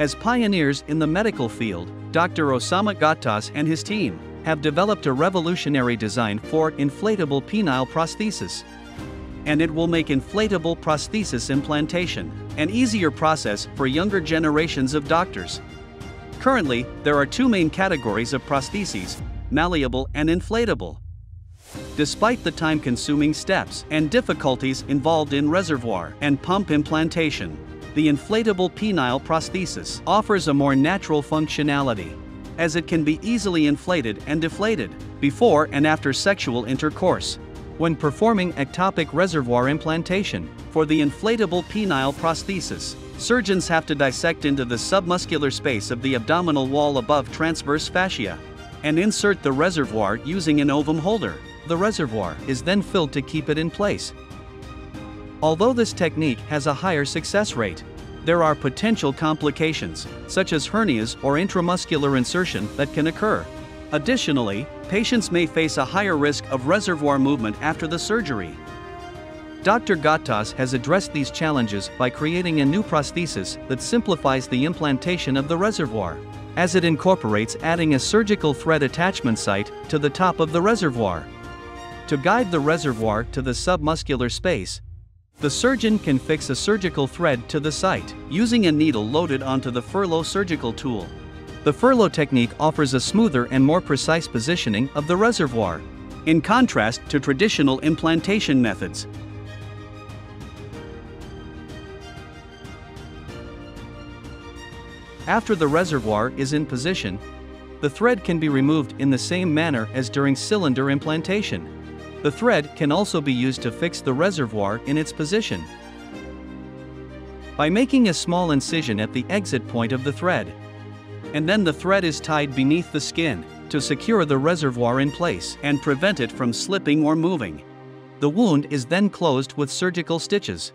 As pioneers in the medical field, Dr. Osama Ghattas and his team have developed a revolutionary design for inflatable penile prosthesis. And it will make inflatable prosthesis implantation an easier process for younger generations of doctors. Currently, there are two main categories of prostheses malleable and inflatable. Despite the time consuming steps and difficulties involved in reservoir and pump implantation, the inflatable penile prosthesis offers a more natural functionality, as it can be easily inflated and deflated before and after sexual intercourse. When performing ectopic reservoir implantation for the inflatable penile prosthesis, surgeons have to dissect into the submuscular space of the abdominal wall above transverse fascia and insert the reservoir using an ovum holder. The reservoir is then filled to keep it in place. Although this technique has a higher success rate, there are potential complications, such as hernias or intramuscular insertion, that can occur. Additionally, patients may face a higher risk of reservoir movement after the surgery. Dr. Ghattas has addressed these challenges by creating a new prosthesis that simplifies the implantation of the reservoir, as it incorporates adding a surgical thread attachment site to the top of the reservoir. To guide the reservoir to the submuscular space, the surgeon can fix a surgical thread to the site using a needle loaded onto the Furlow surgical tool. The Furlow technique offers a smoother and more precise positioning of the reservoir, in contrast to traditional implantation methods. After the reservoir is in position, the thread can be removed in the same manner as during cylinder implantation. The thread can also be used to fix the reservoir in its position. By making a small incision at the exit point of the thread. And then the thread is tied beneath the skin to secure the reservoir in place and prevent it from slipping or moving. The wound is then closed with surgical stitches.